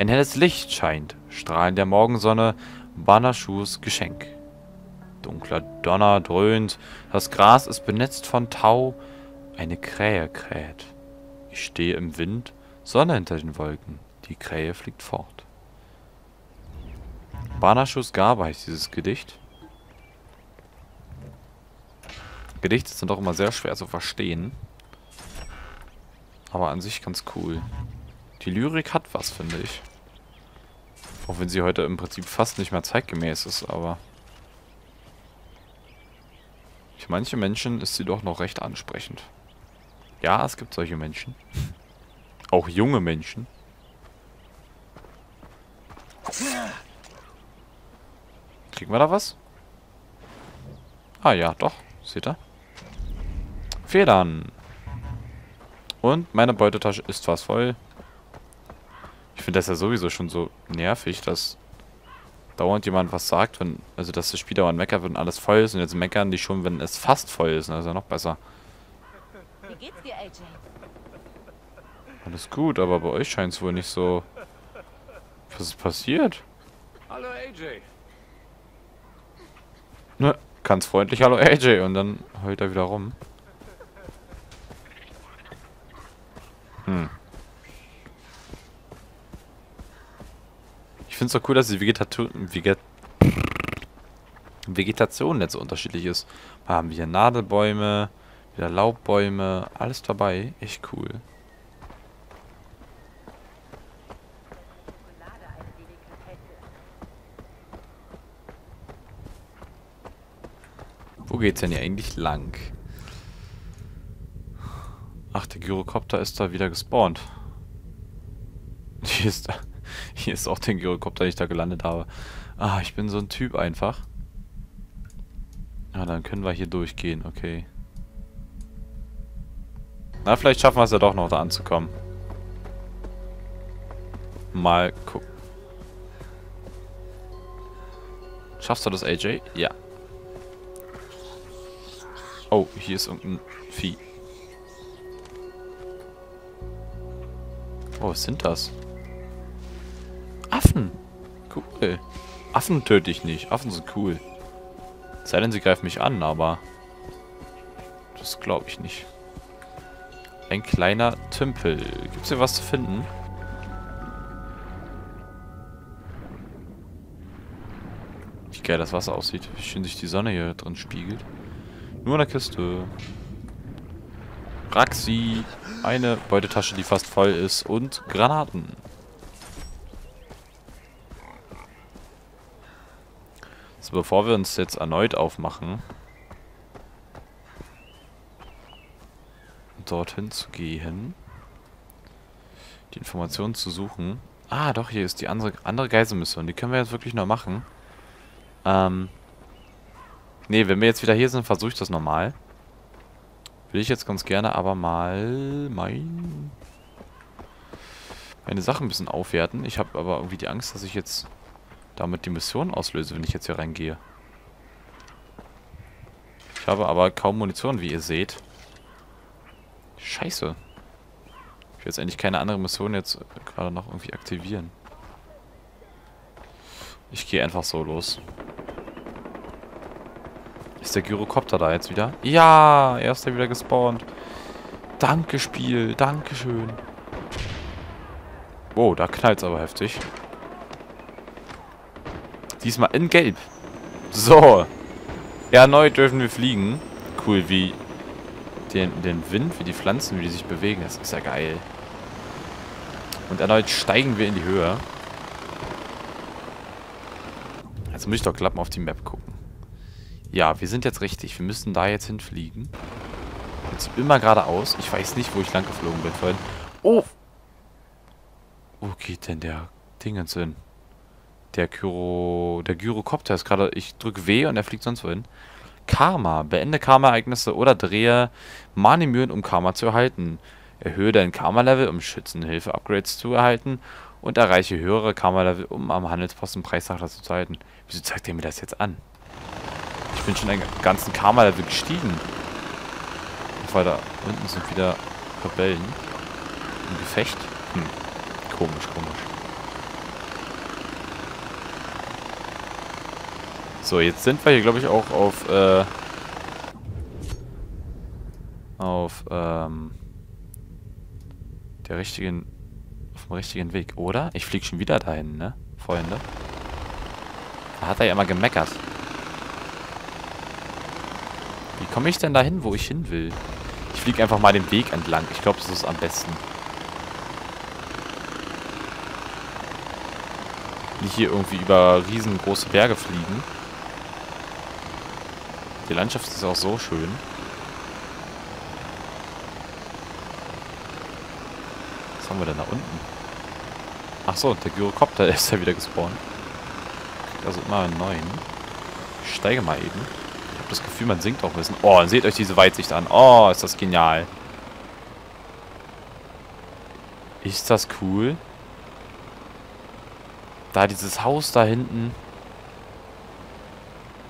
Ein helles Licht scheint. Strahlen der Morgensonne. Banashus Geschenk. Dunkler Donner dröhnt. Das Gras ist benetzt von Tau. Eine Krähe kräht. Ich stehe im Wind. Sonne hinter den Wolken. Die Krähe fliegt fort. Banashus Gabe heißt dieses Gedicht. Gedichte sind auch immer sehr schwer zu verstehen. Aber an sich ganz cool. Die Lyrik hat was, finde ich. Auch wenn sie heute im Prinzip fast nicht mehr zeitgemäß ist, aber... Für manche Menschen ist sie doch noch recht ansprechend. Ja, es gibt solche Menschen. Auch junge Menschen. Kriegen wir da was? Ah ja, doch. Seht ihr? Federn. Und meine Beutetasche ist fast voll. Ich finde das ja sowieso schon so nervig, dass dauernd jemand was sagt, wenn, also dass das Spiel dauernd meckert, wenn alles voll ist und jetzt meckern die schon, wenn es fast voll ist. Das ist ja noch besser. Wie geht's dir, AJ? Alles gut, aber bei euch scheint es wohl nicht so... Was ist passiert? Hallo AJ. Ne, ganz freundlich, hallo AJ. Und dann heult er wieder rum. Hm. Finde es doch cool, dass die Vegetation, Veget Vegetation jetzt so unterschiedlich ist. Da haben wir hier Nadelbäume, wieder Laubbäume, alles dabei. Echt cool. Wo geht's denn hier eigentlich lang? Ach, der Gyrocopter ist da wieder gespawnt. Hier ist, hier ist auch der Gyrocopter, den ich da gelandet habe. Ah, ich bin so ein Typ einfach. Ja, dann können wir hier durchgehen, okay. Na, vielleicht schaffen wir es ja doch noch da anzukommen. Mal gucken. Schaffst du das, AJ? Ja. Oh, hier ist irgendein Vieh. Oh, was sind das? Affen. Cool. Affen töte ich nicht. Affen sind cool. Sei denn, sie greifen mich an, aber... Das glaube ich nicht. Ein kleiner Tümpel. Gibt es hier was zu finden? Wie geil das Wasser aussieht. Wie schön sich die Sonne hier drin spiegelt. Nur in der Kiste. Raxi. Eine Beutetasche, die fast voll ist. Und Granaten. So, bevor wir uns jetzt erneut aufmachen, dorthin zu gehen, die Informationen zu suchen. Ah, doch, hier ist die andere, andere Geiselmission. Die können wir jetzt wirklich noch machen. Ähm. Ne, wenn wir jetzt wieder hier sind, versuche ich das nochmal. Will ich jetzt ganz gerne aber mal mein meine Sachen ein bisschen aufwerten. Ich habe aber irgendwie die Angst, dass ich jetzt damit die Mission auslöse, wenn ich jetzt hier reingehe. Ich habe aber kaum Munition, wie ihr seht. Scheiße. Ich will jetzt eigentlich keine andere Mission jetzt gerade noch irgendwie aktivieren. Ich gehe einfach so los. Ist der Gyrocopter da jetzt wieder? Ja, er ist da wieder gespawnt. Danke, Spiel. Dankeschön. Wow, da knallt es aber heftig. Diesmal in Gelb. So. Erneut dürfen wir fliegen. Cool, wie den, den Wind, wie die Pflanzen, wie die sich bewegen. Das ist ja geil. Und erneut steigen wir in die Höhe. Jetzt muss ich doch klappen auf die Map gucken. Ja, wir sind jetzt richtig. Wir müssen da jetzt hinfliegen. Jetzt immer geradeaus. Ich weiß nicht, wo ich lang geflogen bin vorhin. Oh! Wo geht denn der Dingens hin? Der Gyro... Der Gyrocopter ist gerade... Ich drücke W und er fliegt sonst wohin. Karma. Beende Karma-Ereignisse oder drehe Mani-Mühen, um Karma zu erhalten. Erhöhe dein Karma-Level, um Schützenhilfe-Upgrades zu erhalten. Und erreiche höhere Karma-Level, um am Handelsposten Preissacher zu halten. Wieso zeigt er mir das jetzt an? Ich bin schon einen ganzen Karma-Level gestiegen. Weil da unten sind wieder Rebellen. Im Gefecht. Hm. Komisch, komisch. So, jetzt sind wir hier, glaube ich, auch auf, äh, auf, ähm, der richtigen, auf dem richtigen Weg, oder? Ich fliege schon wieder dahin, ne, Freunde? Da hat er ja immer gemeckert. Wie komme ich denn dahin, wo ich hin will? Ich fliege einfach mal den Weg entlang. Ich glaube, das ist am besten. Nicht hier irgendwie über riesengroße Berge fliegen. Die Landschaft ist auch so schön. Was haben wir denn da unten? Ach so, der Gyrokopter ist ja wieder gespawnt. Also immer einen neuen. Ich steige mal eben das Gefühl, man singt auch ein bisschen. Oh, seht euch diese Weitsicht an. Oh, ist das genial. Ist das cool? Da dieses Haus da hinten.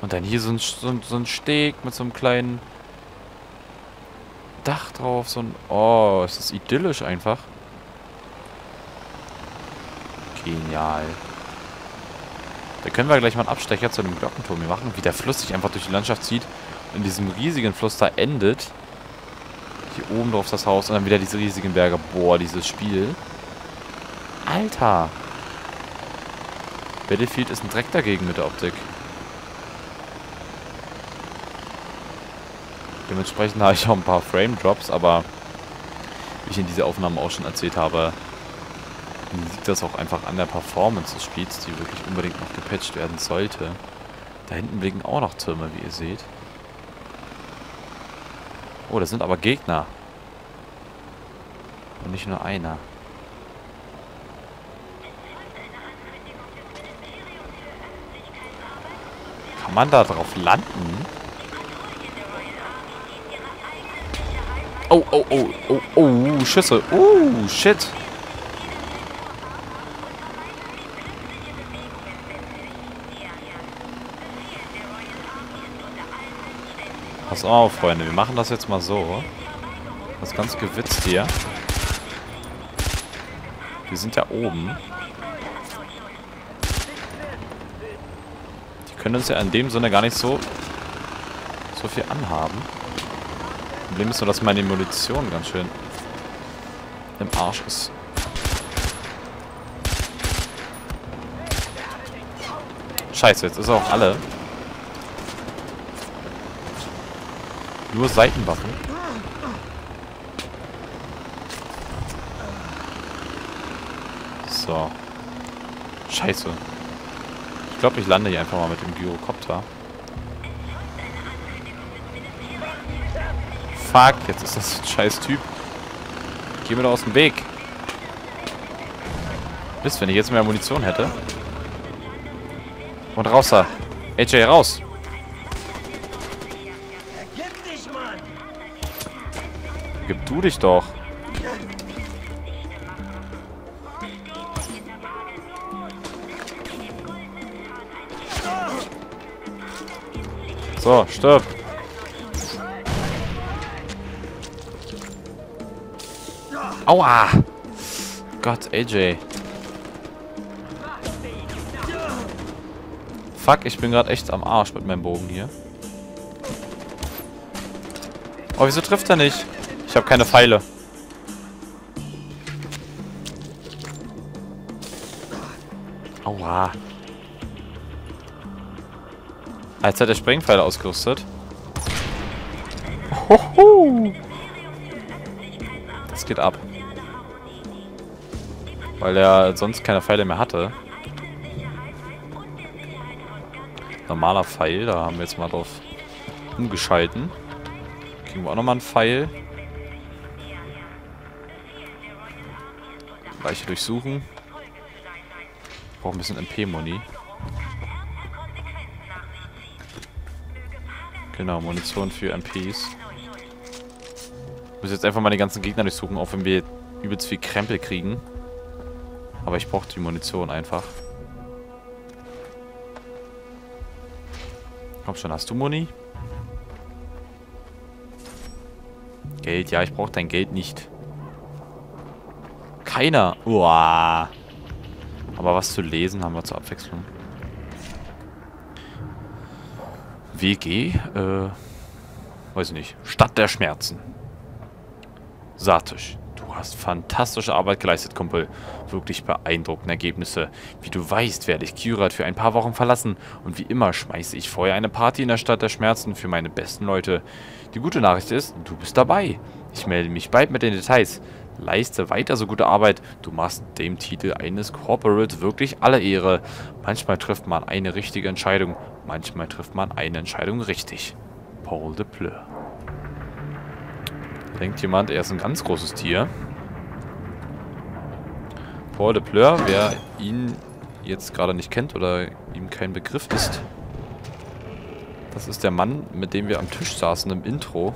Und dann hier so ein, so so ein Steg mit so einem kleinen Dach drauf. So ein... Oh, ist das idyllisch einfach. Genial. Da können wir gleich mal einen Abstecher zu dem Glockenturm hier machen, wie der Fluss sich einfach durch die Landschaft zieht und in diesem riesigen Fluss da endet. Hier oben drauf das Haus und dann wieder diese riesigen Berge. Boah, dieses Spiel. Alter. Battlefield ist ein Dreck dagegen mit der Optik. Dementsprechend habe ich auch ein paar Frame-Drops, aber wie ich in dieser Aufnahme auch schon erzählt habe, liegt das auch einfach an der Performance des Spiels, die wirklich unbedingt noch gepatcht werden sollte. Da hinten liegen auch noch Türme, wie ihr seht. Oh, das sind aber Gegner. Und nicht nur einer. Kann man da drauf landen? Oh, oh, oh, oh, Schüsse. Oh, shit. Pass auf, Freunde. Wir machen das jetzt mal so. Das ist ganz gewitzt hier. Wir sind ja oben. Die können uns ja in dem Sinne gar nicht so, so viel anhaben. Problem ist nur, dass meine Munition ganz schön im Arsch ist. Scheiße, jetzt ist er auch alle. Nur Seitenwaffen. So. Scheiße. Ich glaube, ich lande hier einfach mal mit dem Gyrokopter. Fuck, jetzt ist das ein scheiß Typ. Geh mir da aus dem Weg. Mist, wenn ich jetzt mehr Munition hätte. Und raus da. AJ, raus. Gib du dich doch. So, stirb. Aua! Gott, AJ. Fuck, ich bin gerade echt am Arsch mit meinem Bogen hier. Oh, wieso trifft er nicht? Ich habe keine Pfeile. Aua. Als hat der Sprengpfeile ausgerüstet. Hoho. Das geht ab. Weil er sonst keine Pfeile mehr hatte. Normaler Pfeil, da haben wir jetzt mal drauf umgeschalten. Kriegen wir auch nochmal einen Pfeil. Leiche durchsuchen. Ich brauche ein bisschen MP-Muni. Genau, Munition für MPs. Ich muss jetzt einfach mal die ganzen Gegner durchsuchen, auch wenn wir übelst viel Krempel kriegen. Aber ich brauche die Munition einfach. Komm schon, hast du Muni? Geld, ja, ich brauche dein Geld nicht. Keiner. Uah. Aber was zu lesen haben wir zur Abwechslung. WG, äh, weiß ich nicht, Stadt der Schmerzen. Satisch, hast fantastische Arbeit geleistet, Kumpel. Wirklich beeindruckende Ergebnisse. Wie du weißt, werde ich Kyrat für ein paar Wochen verlassen und wie immer schmeiße ich vorher eine Party in der Stadt der Schmerzen für meine besten Leute. Die gute Nachricht ist, du bist dabei. Ich melde mich bald mit den Details. Leiste weiter so gute Arbeit. Du machst dem Titel eines Corporates wirklich alle Ehre. Manchmal trifft man eine richtige Entscheidung, manchmal trifft man eine Entscheidung richtig. Paul de Pleur. Denkt jemand, er ist ein ganz großes Tier. Paul de Pleur, wer ihn jetzt gerade nicht kennt oder ihm kein Begriff ist, das ist der Mann, mit dem wir am Tisch saßen im Intro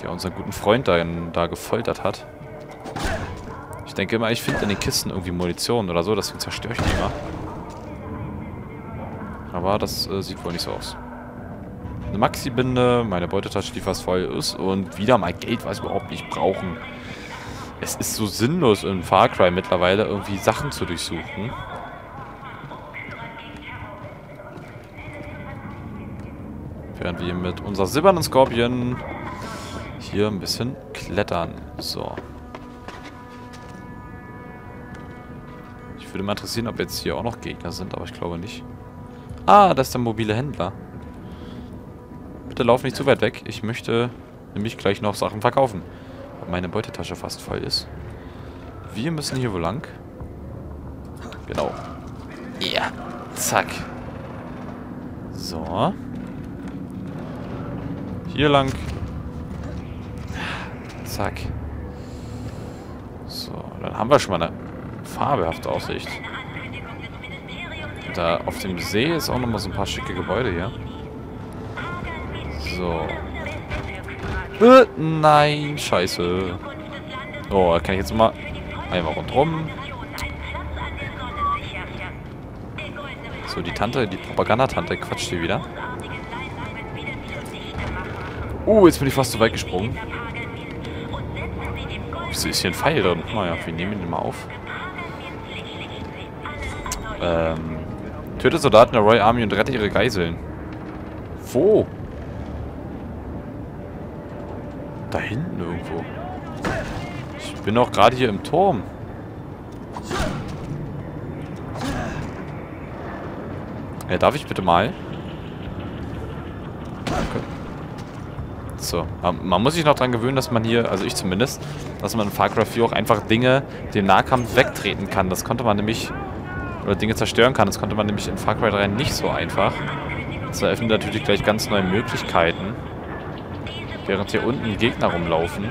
der unseren guten Freund da, da gefoltert hat. Ich denke immer, ich finde in den Kisten irgendwie Munition oder so, deswegen zerstöre ich die immer. Aber das äh, sieht wohl nicht so aus. Eine Maxi-Binde, meine Beutetasche, die fast voll ist und wieder mal Geld, was wir überhaupt nicht brauchen. Es ist so sinnlos in Far Cry mittlerweile irgendwie Sachen zu durchsuchen. Während wir mit unserer silbernen Skorpion hier ein bisschen klettern. So. Ich würde mal interessieren, ob jetzt hier auch noch Gegner sind, aber ich glaube nicht. Ah, das ist der mobile Händler. Bitte lauf nicht zu weit weg. Ich möchte nämlich gleich noch Sachen verkaufen. Meine Beutetasche fast voll ist. Wir müssen hier wo lang? Genau. Ja. Zack. So. Hier lang. Zack. So, dann haben wir schon mal eine fabelhafte Aussicht. Da auf dem See ist auch nochmal so ein paar schicke Gebäude hier. So. Äh, nein, scheiße. Oh, kann ich jetzt mal einmal rundherum. So, die Tante, die Propagandatante quatscht hier wieder. Oh, jetzt bin ich fast zu weit gesprungen. Wieso ist hier ein Pfeil drin? Naja, wir nehmen den mal auf. Ähm. Töte Soldaten der Royal Army und rette ihre Geiseln. Wo? Da hinten irgendwo. Ich bin auch gerade hier im Turm. Ja, darf ich bitte mal? So, man muss sich noch dran gewöhnen, dass man hier, also ich zumindest, dass man in Far Cry 4 auch einfach Dinge dem Nahkampf wegtreten kann. Das konnte man nämlich, oder Dinge zerstören kann. Das konnte man nämlich in Far Cry 3 nicht so einfach. Das eröffnet natürlich gleich ganz neue Möglichkeiten. Während hier unten Gegner rumlaufen.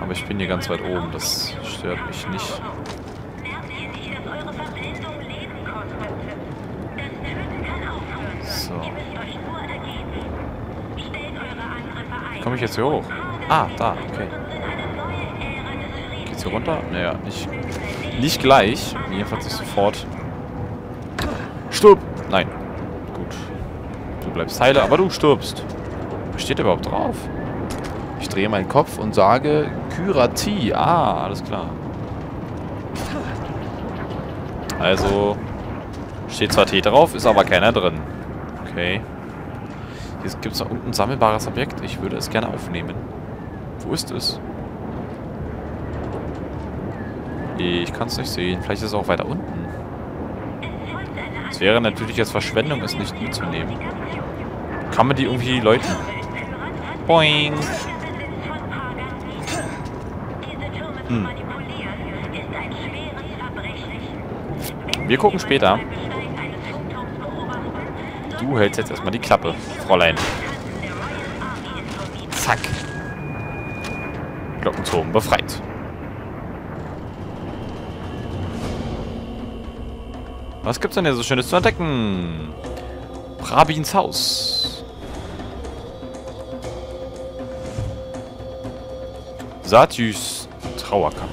Aber ich bin hier ganz weit oben, das stört mich nicht. So. komme ich jetzt hier hoch? Ah, da, okay. Geht's hier runter? Naja, nicht, nicht gleich. Jedenfalls nicht sofort. Stirb! Nein. Du bleibst heile, aber du stirbst. Was steht da überhaupt drauf? Ich drehe meinen Kopf und sage Kyrati. Ah, alles klar. Also, steht zwar T drauf, ist aber keiner drin. Okay. Hier gibt es noch unten ein sammelbares Objekt. Ich würde es gerne aufnehmen. Wo ist es? Ich kann es nicht sehen. Vielleicht ist es auch weiter unten. Es wäre natürlich jetzt Verschwendung, es nicht mitzunehmen. Kann man die irgendwie läuten? Boing! Hm. Wir gucken später. Du hältst jetzt erstmal die Klappe, Fräulein. Zack. Glockenturm befreit. Was gibt's denn hier so Schönes zu entdecken? Rabins Haus. Satyrs Trauerkappe.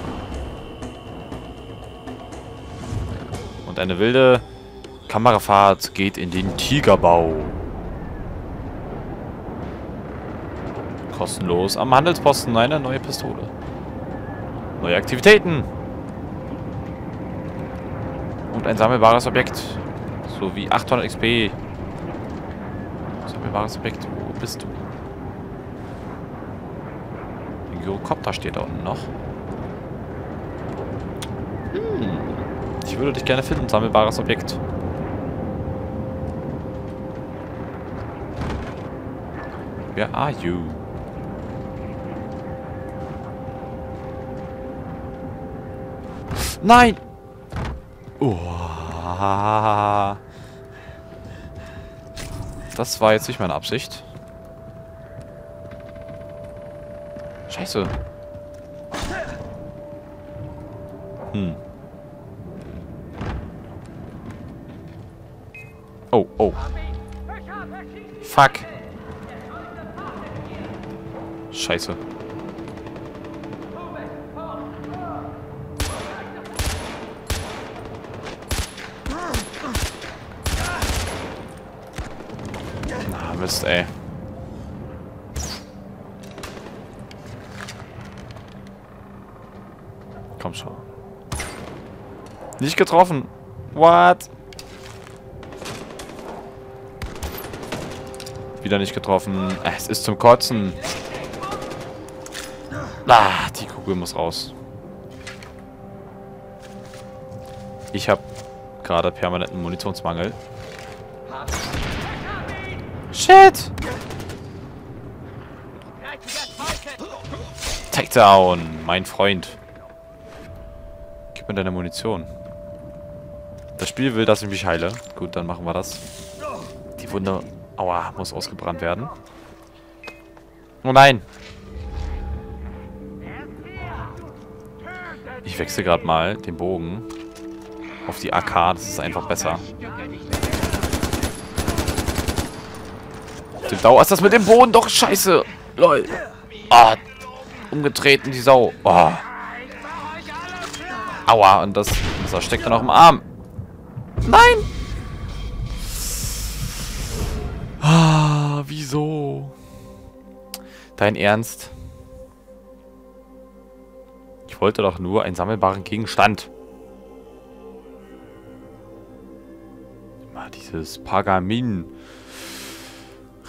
Und eine wilde Kamerafahrt geht in den Tigerbau. Kostenlos am Handelsposten eine neue Pistole. Neue Aktivitäten. Und ein sammelbares Objekt. So wie 800 XP. Sammelbares Objekt. Wo bist du? Ein Gyrokopter steht da unten noch. Hm. Ich würde dich gerne finden, sammelbares Objekt. Where are you? Nein! Oh. Das war jetzt nicht meine Absicht. Scheiße. Hm. Oh, oh. Fuck. Scheiße. Na, Mist, ey. Komm schon. Nicht getroffen. What? Wieder nicht getroffen. Es ist zum Kotzen. Ah, die Kugel muss raus. Ich habe gerade permanenten Munitionsmangel. Shit! Takedown, mein Freund. Gib mir deine Munition. Das Spiel will, dass ich mich heile. Gut, dann machen wir das. Die Wunde... Aua, muss ausgebrannt werden. Oh nein! Ich wechsle gerade mal den Bogen auf die AK. Das ist einfach besser. Dem Dauer ist das mit dem Boden doch scheiße. Lol. Ah, umgetreten, die Sau. Oh. Aua, und das, das steckt dann auch im Arm. Nein! Ah, wieso? Dein Ernst? Ich wollte doch nur einen sammelbaren Gegenstand. Mal dieses Pagamin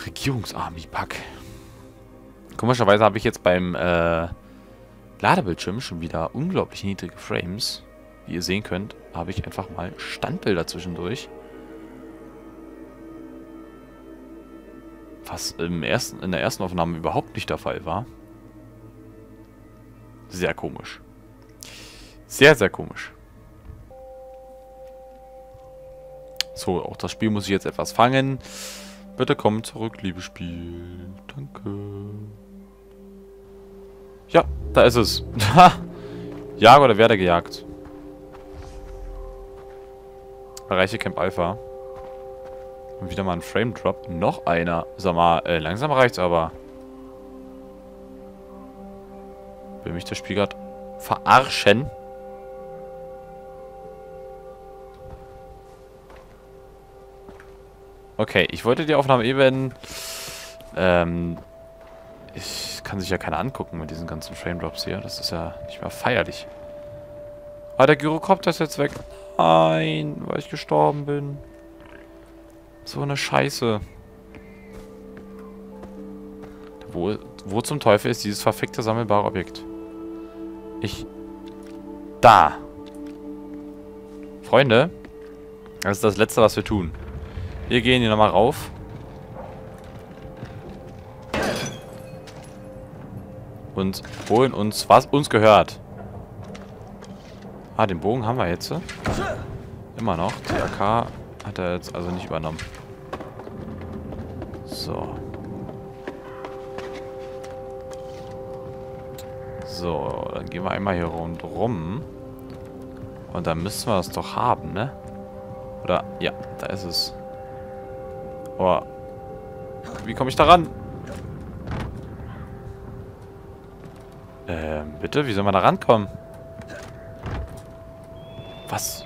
Regierungsarmy-Pack. Komischerweise habe ich jetzt beim äh, Ladebildschirm schon wieder unglaublich niedrige Frames. Wie ihr sehen könnt, habe ich einfach mal Standbilder zwischendurch. Was im ersten, in der ersten Aufnahme überhaupt nicht der Fall war. Sehr komisch. Sehr, sehr komisch. So, auch das Spiel muss ich jetzt etwas fangen. Bitte komm zurück, liebes Spiel. Danke. Ja, da ist es. Jager oder werde gejagt. Erreiche Camp Alpha. Und wieder mal ein Frame Drop. Noch einer. Sag mal, äh, langsam reicht's aber. Will mich das Spiel gerade verarschen? Okay, ich wollte die Aufnahme eben... Ähm... Ich kann sich ja keiner angucken mit diesen ganzen Frame Drops hier. Das ist ja nicht mehr feierlich. Ah, der Gyrocopter ist jetzt weg. Nein, weil ich gestorben bin. So eine Scheiße. Wo, wo zum Teufel ist dieses verfickte sammelbare Objekt? Ich... Da. Freunde. Das ist das Letzte, was wir tun. Wir gehen hier nochmal rauf. Und holen uns, was uns gehört. Ah, den Bogen haben wir jetzt. Immer noch. Die AK hat er jetzt also nicht übernommen. So. So, dann gehen wir einmal hier rundrum. Und dann müssen wir es doch haben, ne? Oder, ja, da ist es. Aber, wie komme ich da ran? Ähm, bitte? Wie soll man da rankommen? Was?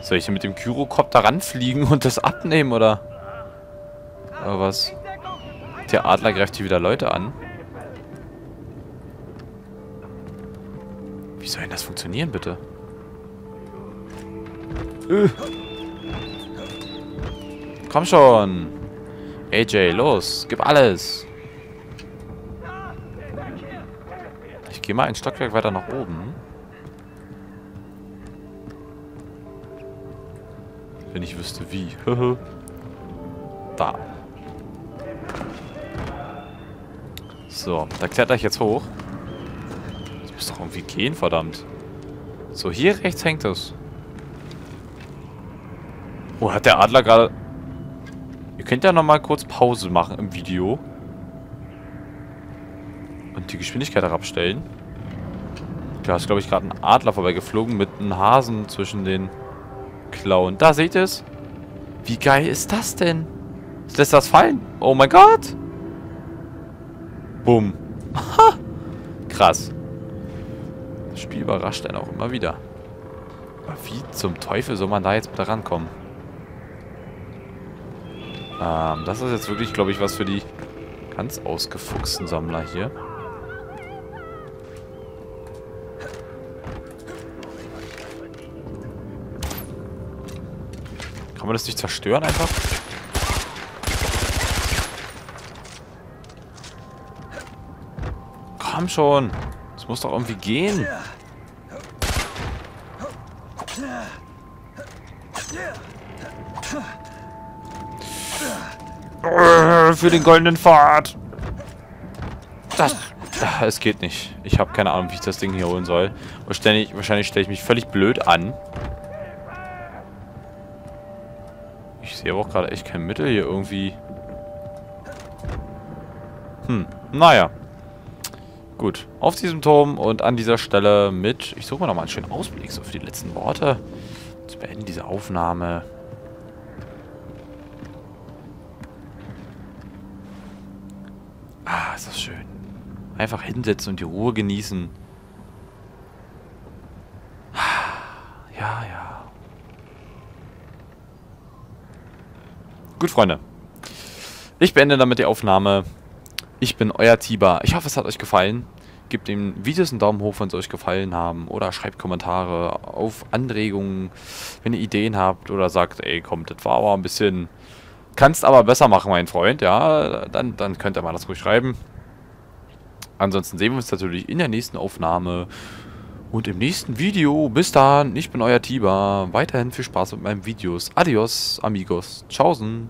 Soll ich denn mit dem Gyrocopter ranfliegen und das abnehmen, oder? Oder was? Der Adler greift hier wieder Leute an. Wie soll denn das funktionieren, bitte? Äh. Komm schon. AJ, los. Gib alles. Ich gehe mal ein Stockwerk weiter nach oben. Wenn ich wüsste wie. da. So, da kletter ich jetzt hoch. Das muss doch irgendwie gehen, verdammt. So, hier rechts hängt es. Oh, hat der Adler gerade... Ihr könnt ja nochmal kurz Pause machen im Video. Und die Geschwindigkeit herabstellen. Da ist, glaube ich, gerade ein Adler vorbeigeflogen mit einem Hasen zwischen den Klauen. Da, seht ihr es? Wie geil ist das denn? Lässt das fallen? Oh mein Gott! Bumm. Krass. Das Spiel überrascht einen auch immer wieder. Aber wie zum Teufel soll man da jetzt bitte rankommen? Ähm, das ist jetzt wirklich, glaube ich, was für die ganz ausgefuchsten Sammler hier. Kann man das nicht zerstören einfach? Komm schon. Das muss doch irgendwie gehen. Für den goldenen Pfad. Das, es geht nicht. Ich habe keine Ahnung, wie ich das Ding hier holen soll. Wahrscheinlich, wahrscheinlich stelle ich mich völlig blöd an. Ich sehe aber auch gerade echt kein Mittel hier irgendwie. Hm, naja. Gut, auf diesem Turm und an dieser Stelle mit... Ich suche mir nochmal einen schönen Ausblick so für die letzten Worte. Zu beenden diese Aufnahme. Einfach hinsetzen und die Ruhe genießen. Ja, ja. Gut, Freunde. Ich beende damit die Aufnahme. Ich bin euer Tiber. Ich hoffe, es hat euch gefallen. Gebt dem Videos einen Daumen hoch, wenn es euch gefallen haben. Oder schreibt Kommentare auf Anregungen, wenn ihr Ideen habt. Oder sagt, ey, komm, das war aber ein bisschen... Kannst aber besser machen, mein Freund. Ja, dann, dann könnt ihr mal das ruhig schreiben. Ansonsten sehen wir uns natürlich in der nächsten Aufnahme und im nächsten Video. Bis dann, ich bin euer Tiber. Weiterhin viel Spaß mit meinen Videos. Adios, amigos. Tschaußen.